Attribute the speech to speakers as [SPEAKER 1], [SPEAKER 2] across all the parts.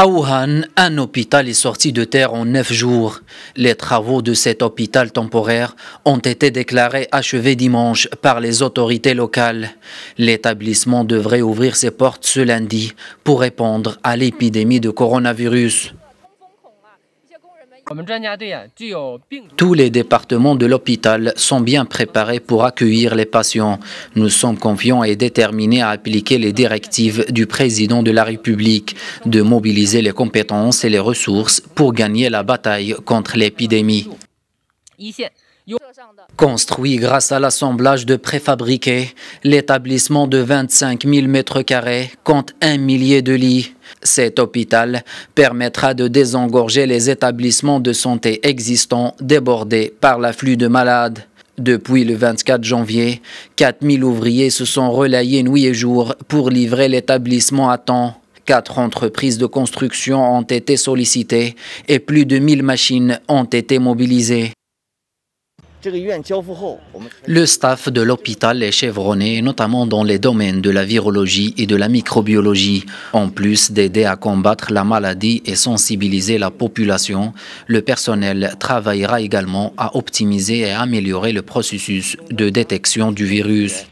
[SPEAKER 1] À Wuhan, un hôpital est sorti de terre en neuf jours. Les travaux de cet hôpital temporaire ont été déclarés achevés dimanche par les autorités locales. L'établissement devrait ouvrir ses portes ce lundi pour répondre à l'épidémie de coronavirus. Tous les départements de l'hôpital sont bien préparés pour accueillir les patients. Nous sommes confiants et déterminés à appliquer les directives du président de la République de mobiliser les compétences et les ressources pour gagner la bataille contre l'épidémie. Construit grâce à l'assemblage de préfabriqués, l'établissement de 25 000 m2 compte un millier de lits. Cet hôpital permettra de désengorger les établissements de santé existants débordés par l'afflux de malades. Depuis le 24 janvier, 4000 ouvriers se sont relayés nuit et jour pour livrer l'établissement à temps. Quatre entreprises de construction ont été sollicitées et plus de 1000 machines ont été mobilisées. Le staff de l'hôpital est chevronné, notamment dans les domaines de la virologie et de la microbiologie. En plus d'aider à combattre la maladie et sensibiliser la population, le personnel travaillera également à optimiser et améliorer le processus de détection du virus.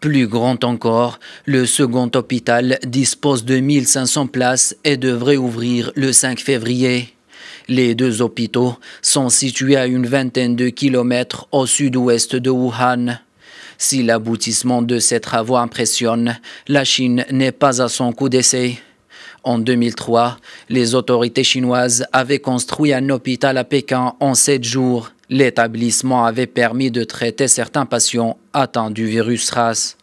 [SPEAKER 1] Plus grand encore, le second hôpital dispose de 1500 places et devrait ouvrir le 5 février. Les deux hôpitaux sont situés à une vingtaine de kilomètres au sud-ouest de Wuhan. Si l'aboutissement de ces travaux impressionne, la Chine n'est pas à son coup d'essai. En 2003, les autorités chinoises avaient construit un hôpital à Pékin en sept jours. L'établissement avait permis de traiter certains patients atteints du virus SRAS.